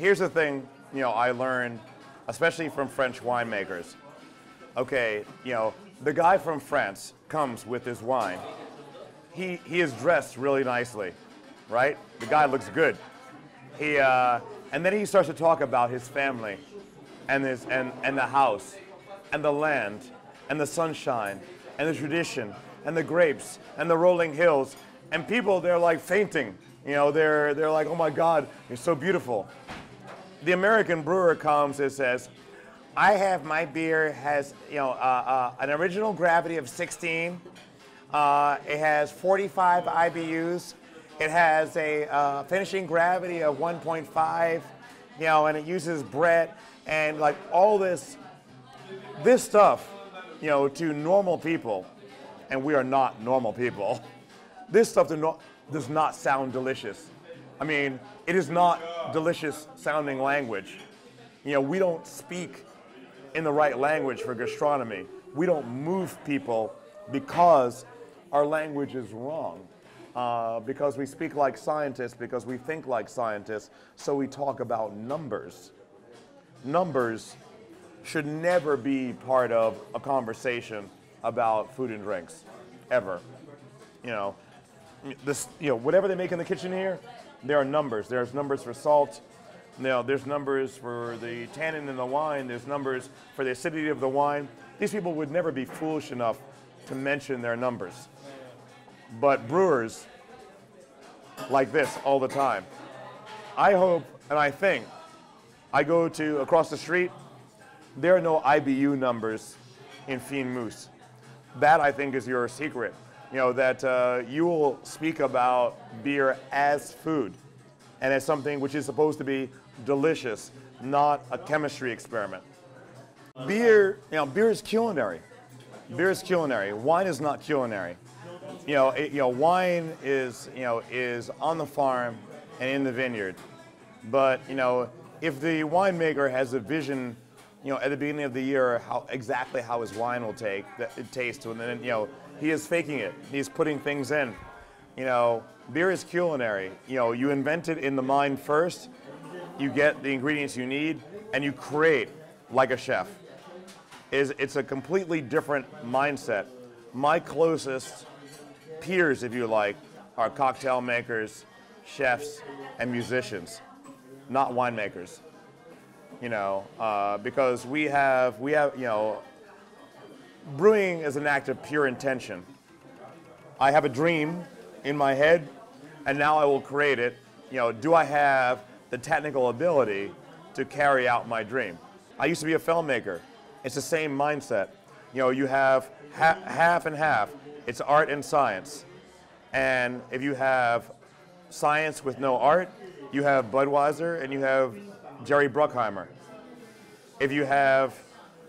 here's the thing, you know, I learned, especially from French winemakers. Okay, you know, the guy from France comes with his wine. He, he is dressed really nicely, right? The guy looks good. He, uh, and then he starts to talk about his family and, his, and, and the house and the land and the sunshine and the tradition and the grapes and the rolling hills. And people, they're like fainting. You know, they're, they're like, oh my God, you're so beautiful. The American brewer comes and says, I have my beer has, you know, uh, uh, an original gravity of 16. Uh, it has 45 IBUs. It has a uh, finishing gravity of 1.5, you know, and it uses Brett and like all this, this stuff, you know, to normal people, and we are not normal people. This stuff does not sound delicious. I mean, it is not delicious sounding language. You know, we don't speak in the right language for gastronomy. We don't move people because our language is wrong. Uh, because we speak like scientists, because we think like scientists, so we talk about numbers. Numbers should never be part of a conversation about food and drinks, ever. You know, this, you know, whatever they make in the kitchen here, there are numbers. There's numbers for salt. Know, there's numbers for the tannin in the wine. There's numbers for the acidity of the wine. These people would never be foolish enough to mention their numbers. But brewers like this all the time. I hope and I think I go to across the street, there are no IBU numbers in Fine Mousse. That I think is your secret you know, that uh, you will speak about beer as food and as something which is supposed to be delicious, not a chemistry experiment. Beer, you know, beer is culinary. Beer is culinary. Wine is not culinary. You know, it, you know, wine is, you know, is on the farm and in the vineyard. But, you know, if the winemaker has a vision, you know, at the beginning of the year, how exactly how his wine will take, it tastes, and then, you know, he is faking it. He's putting things in. You know, beer is culinary. You know, you invent it in the mind first, you get the ingredients you need, and you create like a chef. Is it's a completely different mindset. My closest peers, if you like, are cocktail makers, chefs, and musicians, not winemakers. You know, uh, because we have we have you know brewing is an act of pure intention. I have a dream in my head, and now I will create it. You know, do I have the technical ability to carry out my dream? I used to be a filmmaker. It's the same mindset. You know, you have ha half and half. It's art and science. And if you have science with no art, you have Budweiser and you have Jerry Bruckheimer. If you have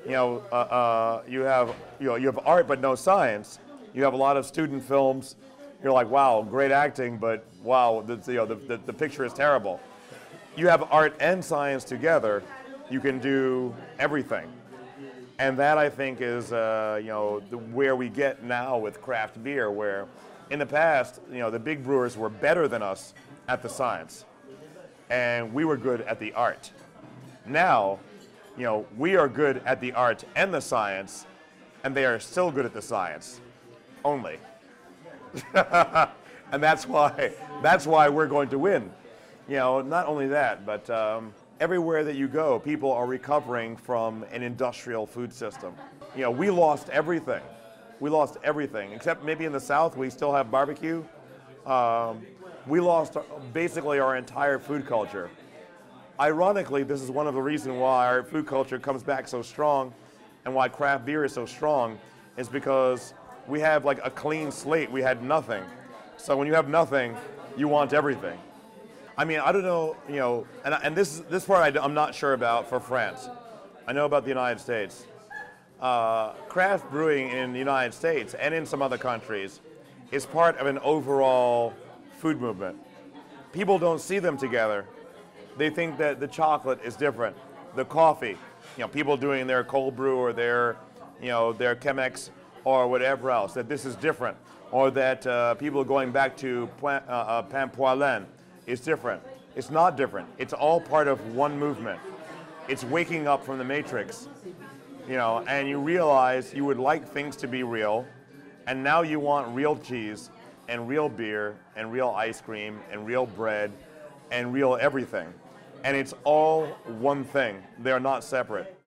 you know, uh, uh, you have you know you have art but no science. You have a lot of student films. You're like, wow, great acting, but wow, the, you know, the, the, the picture is terrible. You have art and science together, you can do everything. And that I think is, uh, you know, the, where we get now with craft beer, where in the past, you know, the big brewers were better than us at the science, and we were good at the art. Now, you know, we are good at the art and the science, and they are still good at the science only. and that's why that's why we're going to win. You know, not only that, but um, everywhere that you go, people are recovering from an industrial food system. You know, we lost everything. We lost everything, except maybe in the South, we still have barbecue. Um, we lost basically our entire food culture. Ironically, this is one of the reasons why our food culture comes back so strong and why craft beer is so strong is because we have like a clean slate. We had nothing. So when you have nothing, you want everything. I mean, I don't know, you know, and, and this, this part I, am not sure about for France. I know about the United States. Uh, craft brewing in the United States and in some other countries is part of an overall food movement. People don't see them together they think that the chocolate is different. The coffee, you know, people doing their cold brew or their, you know, their Chemex or whatever else, that this is different. Or that uh, people going back to uh, uh, Pain is different. It's not different. It's all part of one movement. It's waking up from the matrix, you know, and you realize you would like things to be real, and now you want real cheese and real beer and real ice cream and real bread and real everything. And it's all one thing. They're not separate.